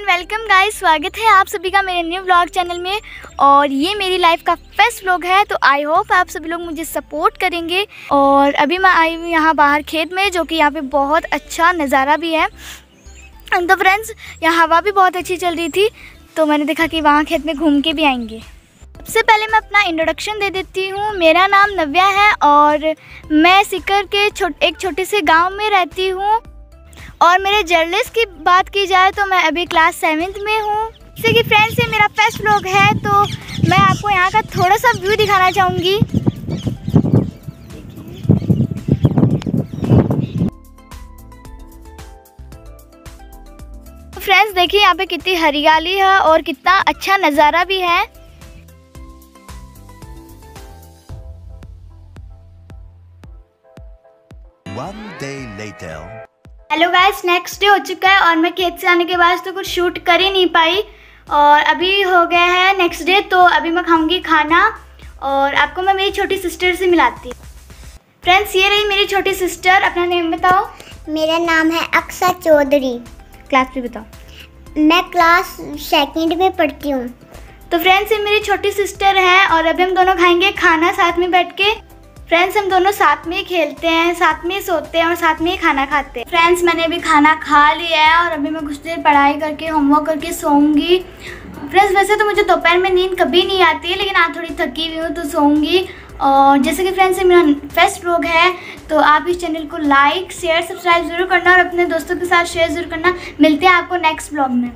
And welcome guys स्वागत है आप सभी का मेरे न्यू ब्लॉग चैनल में और ये मेरी लाइफ का फ़र्स्ट ब्लॉग है तो आई होप आप सभी लोग मुझे सपोर्ट करेंगे। और अभी मैं आई हूँ यहाँ बाहर खेत में जो कि यहाँ पे बहुत अच्छा नज़ारा भी है। तो फ्रेंड्स यहाँ हवा भी बहुत अच्छी चल रही थी तो मैंने देखा कि वहाँ खेत में घूम के भी आएँगे। सबसे पहले मैं अपना इंट्रोडक्शन दे देती हूँ। मेरा नाम नव्या है और मैं सिकर के छो, एक छोटे से गाँव में रहती हूँ। और मेरे जर्नलिस्ट की बात की जाए तो मैं अभी क्लास सेवेंथ में हूँ। जैसे कि फ्रेंड्स ये मेरा फ़र्स्ट व्लॉग है तो मैं आपको यहाँ का थोड़ा सा व्यू दिखाना चाहूँगी। फ्रेंड्स देखिए, यहाँ पे कितनी हरियाली है और कितना अच्छा नज़ारा भी है। One day later. Hello guys next day हो चुका है और मैं खेत से आने के बाद तो कुछ शूट कर ही नहीं पाई। और अभी हो गया है नेक्स्ट डे तो अभी मैं खाऊँगी खाना और आपको मैं मेरी छोटी सिस्टर से मिलाती फ्रेंड्स ये रही मेरी छोटी सिस्टर अपना नेम बताओ। मेरा नाम है अक्सा चौधरी। क्लास भी बताओ। मैं क्लास सेकंड में पढ़ती हूँ। तो फ्रेंड्स ये मेरी छोटी सिस्टर है और अभी हम दोनों खाएँगे खाना साथ में बैठ के। फ्रेंड्स हम दोनों साथ में ही खेलते हैं, साथ में ही सोते हैं और साथ में ही खाना खाते हैं। फ्रेंड्स मैंने अभी खाना खा लिया है और अभी मैं कुछ देर पढ़ाई करके होमवर्क करके सोऊँगी। फ्रेंड्स वैसे तो मुझे दोपहर में नींद कभी नहीं आती है, लेकिन आज थोड़ी थकी हुई हूँ तो सोऊँगी। और जैसे कि फ्रेंड्स मेरा फ़र्स्ट ब्लॉग है तो आप इस चैनल को लाइक शेयर सब्सक्राइब ज़रूर करना और अपने दोस्तों के साथ शेयर ज़रूर करना। मिलते हैं आपको नेक्स्ट ब्लॉग में।